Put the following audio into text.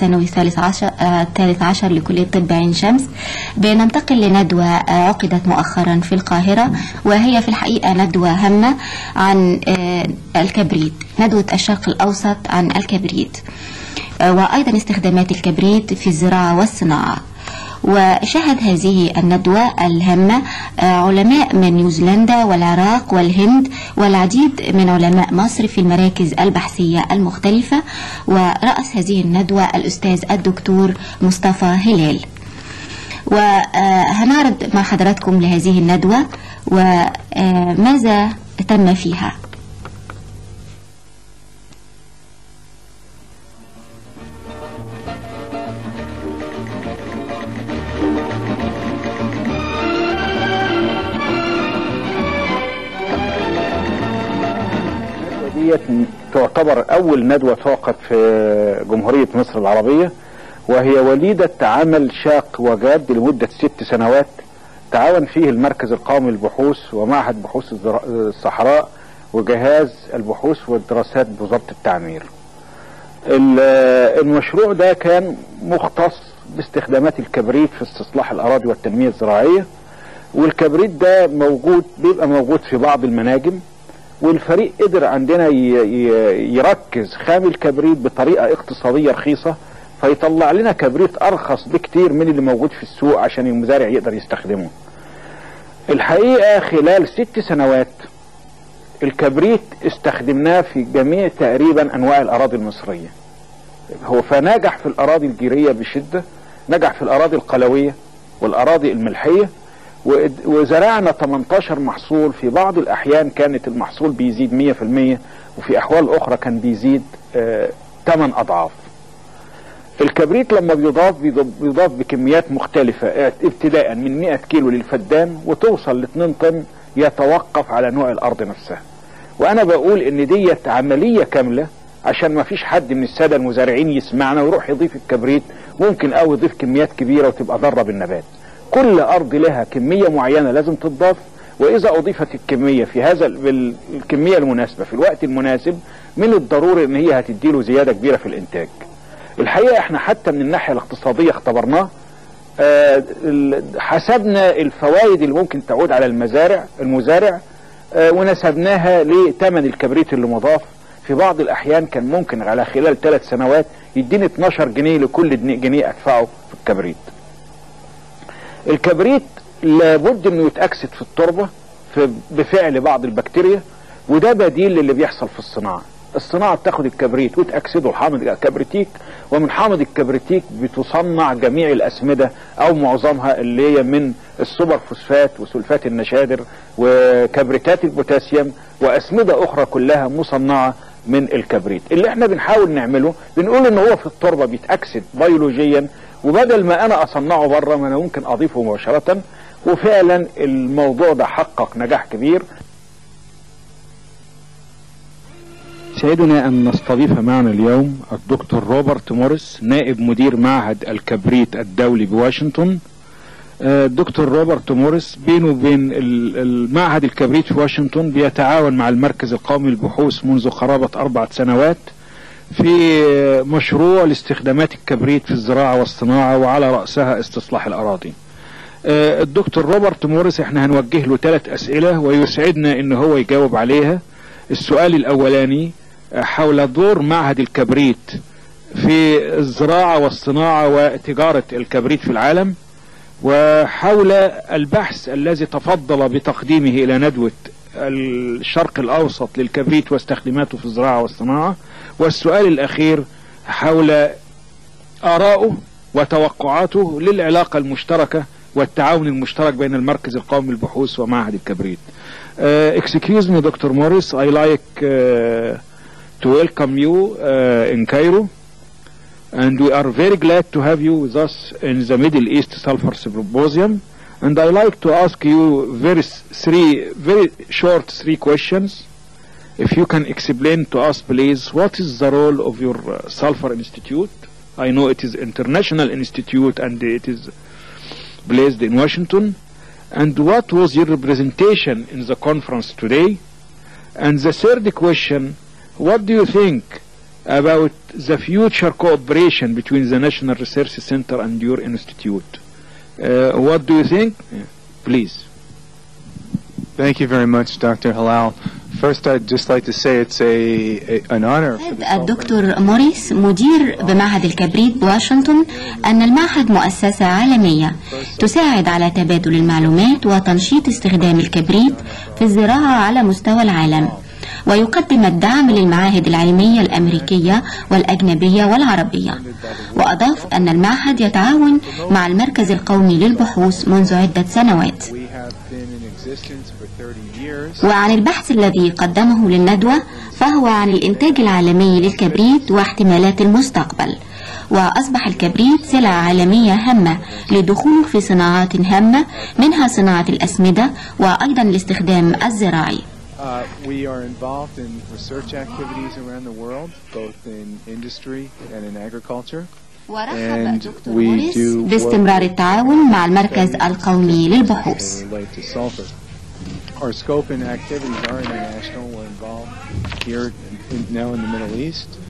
الثانوي الثالث عشر, آه، الثالث عشر لكلية طب عين شمس. بننتقل لندوة آه، عقدت مؤخرا في القاهرة وهي في الحقيقة ندوة هامة عن آه، الكبريت ندوة الشرق الأوسط عن الكبريت. وأيضا استخدامات الكبريت في الزراعة والصناعة. وشهد هذه الندوة الهامة آه، علماء من نيوزيلندا والعراق والهند والعديد من علماء مصر في المراكز البحثية المختلفة. ورأس هذه الندوة الأستاذ الدكتور مصطفى هلال. وهنعرض مع حضراتكم لهذه الندوة وماذا تم فيها؟ ديت تعتبر أول ندوة تعقد في جمهورية مصر العربية وهي وليدة عمل شاق وجاد لمدة ست سنوات تعاون فيه المركز القومي للبحوث ومعهد بحوث الصحراء وجهاز البحوث والدراسات بوزارة التعمير. ال- المشروع ده كان مختص باستخدامات الكبريت في استصلاح الأراضي والتنمية الزراعية والكبريت ده موجود بيبقى موجود في بعض المناجم والفريق قدر عندنا يركز خام الكبريت بطريقة اقتصادية رخيصة فيطلع لنا كبريت أرخص بكتير من اللي موجود في السوق عشان المزارع يقدر يستخدمه. الحقيقة خلال ست سنوات الكبريت استخدمناه في جميع تقريبا أنواع الأراضي المصرية. هو فنجح في الأراضي الجيرية بشدة نجح في الأراضي القلوية والأراضي الملحية وزرعنا 18 محصول في بعض الأحيان كانت المحصول بيزيد 100% وفي أحوال أخرى كان بيزيد 8 أضعاف. الكبريت لما بيضاف بيضاف- بكميات مختلفة ابتداء من 100 كيلو للفدان وتوصل ل 2 طن يتوقف على نوع الأرض نفسها. وأنا بقول إن ديت عملية كاملة عشان ما فيش حد من السادة المزارعين يسمعنا ويروح يضيف الكبريت ممكن أو يضيف كميات كبيرة وتبقى ضارة بالنبات. كل أرض لها كمية معينة لازم تضاف وإذا أضيفت الكمية في هذا الكمية المناسبة في الوقت المناسب من الضروري إن هي هتديله زيادة كبيرة في الإنتاج. الحقيقة إحنا حتى من الناحية الاقتصادية اختبرناه. آه، حسبنا الفوائد اللي ممكن تعود على المزارع المزارع آه، ونسبناها لثمن الكبريت اللي مضاف. في بعض الأحيان كان ممكن على خلال ثلاث سنوات يديني 12 جنيه لكل جنيه أدفعه في الكبريت. الكبريت لابد إنه يتأكسد في التربة في بفعل بعض البكتيريا وده بديل للي بيحصل في الصناعة. الصناعة بتاخد الكبريت وتأكسده لحامض الكبريتيك ومن حامض الكبريتيك بتصنع جميع الأسمدة أو معظمها اللي هي من السوبر فوسفات وسلفات النشادر وكبريتات البوتاسيوم وأسمدة أخرى كلها مصنعة من الكبريت. اللي إحنا بنحاول نعمله بنقول إن هو في التربة بيتأكسد بيولوجيا وبدل ما أنا أصنعه بره ما أنا ممكن أضيفه مباشرة. وفعلا الموضوع ده حقق نجاح كبير. سيدنا أن نستضيف معنا اليوم الدكتور روبرت موريس نائب مدير معهد الكبريت الدولي بواشنطن. آه، الدكتور روبرت موريس بينه وبين ال- المعهد الكبريت في واشنطن بيتعاون مع المركز القومي للبحوث منذ قرابة أربعة سنوات. في مشروع لاستخدامات الكبريت في الزراعة والصناعة وعلى رأسها استصلاح الأراضي آه، الدكتور روبرت موريس إحنا هنوجه له ثلاث أسئلة ويسعدنا إن هو يجاوب عليها. السؤال الأولاني آه، حول دور معهد الكبريت في الزراعة والصناعة وتجارة الكبريت في العالم وحول البحث الذي تفضل بتقديمه إلى ندوة الشرق الأوسط للكبريت واستخداماته في الزراعة والصناعة. والسؤال الأخير حول آراؤه وتوقعاته للعلاقة المشتركة والتعاون المشترك بين المركز القومي للبحوث ومعهد الكبريت. Uh, me, Dr. Morris, I like uh, to welcome you uh, in Cairo. and we are very glad to have you with us in the Middle East Sulfur Symposium. And I like to ask you very three very short three questions. If you can explain to us, please, what is the role of your uh, Sulfur Institute? I know it is international institute and it is placed in Washington. And what was your representation in the conference today? And the third question, what do you think about the future cooperation between the National Research Center and your institute. Uh, what do you think? Please. Thank you very much, Dr. Halal. First, I'd just like to say it's a, a an honor for the الدكتور موريس مدير بمعهد الكبريت بواشنطن أن المعهد مؤسسة عالمية تساعد على تبادل المعلومات وتنشيط استخدام الكبريت في الزراعة على مستوى العالم ويقدم الدعم للمعاهد العلمية الأمريكية والأجنبية والعربية. وأضاف أن المعهد يتعاون مع المركز القومي للبحوث منذ عدة سنوات. We have been in existence for 30 years. وعن البحث الذي قدمه للندوة فهو عن الإنتاج العالمي للكبريت واحتمالات المستقبل وأصبح الكبريت سلعة عالمية هامة لدخوله في صناعات هامة منها صناعة الأسمدة وأيضا الاستخدام الزراعي Uh, we are involved in research activities around the world, both in industry and in agriculture. ورحب دكتور موريس باستمرار التعاون مع المركز القومي للبحوث Our scope and activities are international. We're involved here in, now in the Middle East.